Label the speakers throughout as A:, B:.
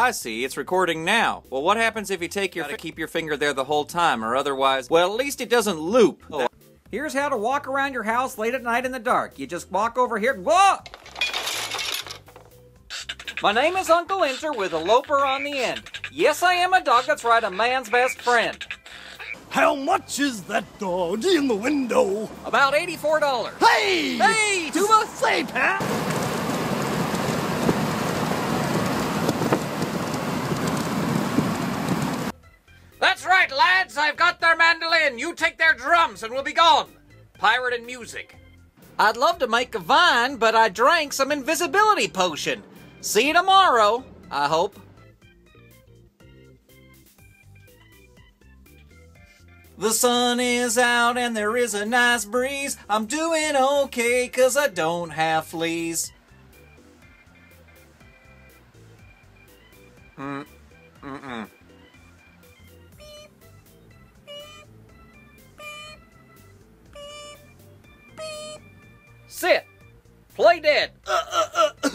A: I see, it's recording now. Well, what happens if you take your... Gotta keep your finger there the whole time, or otherwise... Well, at least it doesn't loop. Oh.
B: Here's how to walk around your house late at night in the dark. You just walk over here... Whoa! My name is Uncle Inter with a loper on the end. Yes, I am a dog that's right, a man's best friend.
C: How much is that dog in the window?
B: About $84.
C: Hey!
B: Hey, Tooba!
C: Say, Pat!
B: That's right, lads. I've got their mandolin. You take their drums and we'll be gone. Pirate and music. I'd love to make a vine, but I drank some invisibility potion. See you tomorrow, I hope. The sun is out and there is a nice breeze. I'm doing okay cause I don't have fleas. Mm, Play dead. Uh, uh, uh,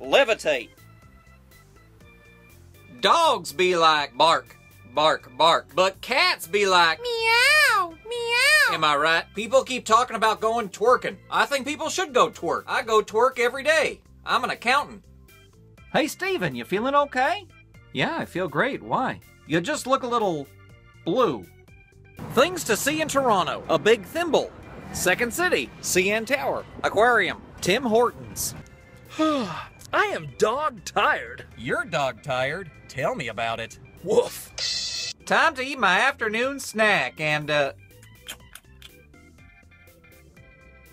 B: Levitate. Dogs be like bark, bark, bark, but cats be like
D: Meow, meow.
B: Am I right? People keep talking about going twerking. I think people should go twerk. I go twerk every day. I'm an accountant. Hey, Steven, you feeling okay? Yeah, I feel great. Why? You just look a little blue. Things to see in Toronto. A big thimble. Second City. CN Tower. Aquarium. Tim Hortons.
E: I am dog tired.
B: You're dog tired. Tell me about it.
E: Woof.
B: Time to eat my afternoon snack and, uh.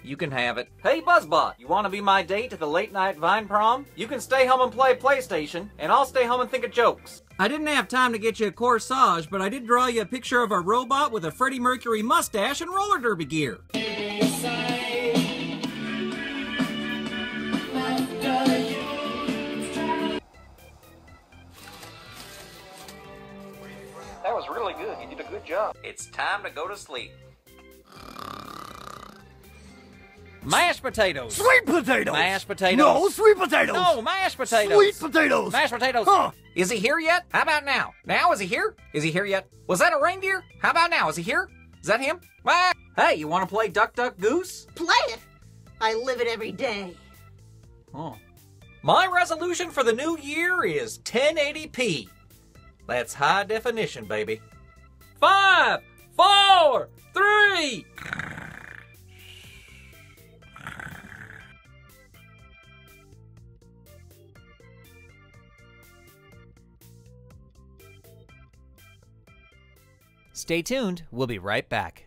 B: You can have it. Hey, Buzzbot, you want to be my date to the late night Vine prom? You can stay home and play PlayStation, and I'll stay home and think of jokes. I didn't have time to get you a corsage, but I did draw you a picture of a robot with a Freddie Mercury mustache and roller derby gear.
F: Was really good. You did a good job.
B: It's time to go to sleep. Mashed potatoes.
C: Sweet potatoes!
B: Mashed potatoes.
C: No, sweet potatoes!
B: No, mashed potatoes.
C: Sweet potatoes!
B: Mashed potatoes.
C: Huh.
B: Is he here yet? How about now? Now is he here? Is he here yet? Was that a reindeer? How about now? Is he here? Is that him? Ah! Hey, you want to play Duck Duck Goose?
D: Play it. I live it every day.
B: Oh. My resolution for the new year is 1080p. That's high definition, baby. Five, four, three.
G: Stay tuned. We'll be right back.